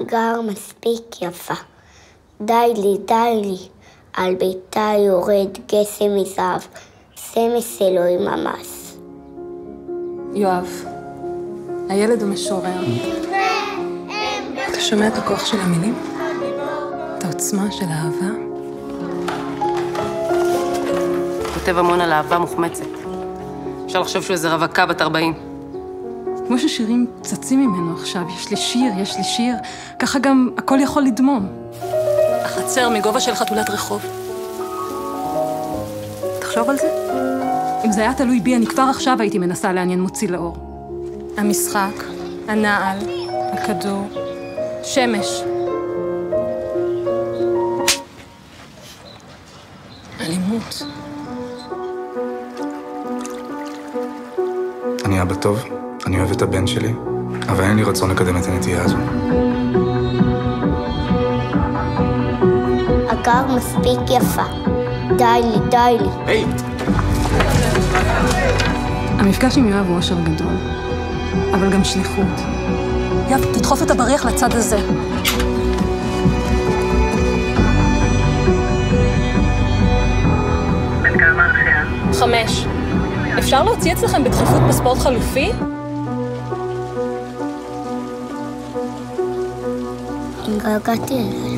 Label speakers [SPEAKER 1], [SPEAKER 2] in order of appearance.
[SPEAKER 1] הגר מספיק יפה. די לי, די לי, על ביתה יורד גשם מזהב, סמס אלוהים ממס.
[SPEAKER 2] יואב, הילד המשורר. אתה שומע את הכוח של המילים? את העוצמה של האהבה?
[SPEAKER 3] כותב המון על אהבה מוחמצת. אפשר לחשוב שהוא איזה רווקה בת 40.
[SPEAKER 2] כמו ששירים צצים ממנו עכשיו, יש לי שיר, יש לי שיר, ככה גם הכל יכול לדמום. החצר מגובה של חתולת רחוב. תחשוב על זה. אם זה היה תלוי בי, אני כבר עכשיו הייתי מנסה לעניין מוציא לאור. המשחק, הנעל, הכדור, שמש. אלימות.
[SPEAKER 4] אני אבא טוב, אני אוהב את הבן שלי, אבל אין לי רצון לקדם את הנטייה הזו.
[SPEAKER 1] הגר מספיק יפה. די לי, די לי.
[SPEAKER 4] היי!
[SPEAKER 2] המפגש עם יואב הוא אושר גדול, אבל גם שליחות. יואב, תדחוף את הבריח לצד הזה. חמש. אפשר להוציא אצלכם בדחיפות בספורט חלופי?
[SPEAKER 1] En Gaga tiene